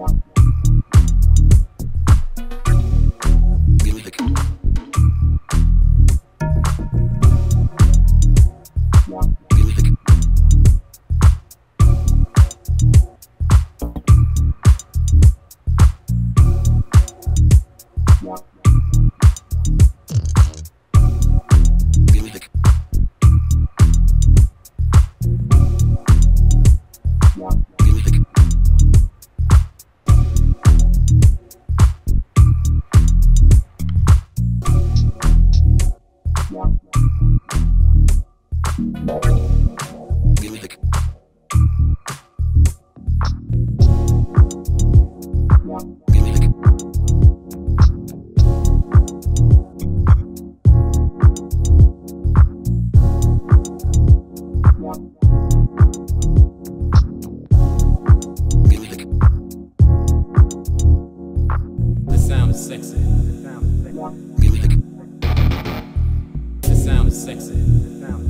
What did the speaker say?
Yeah. sexy. It sounds sexy. It sounds sexy.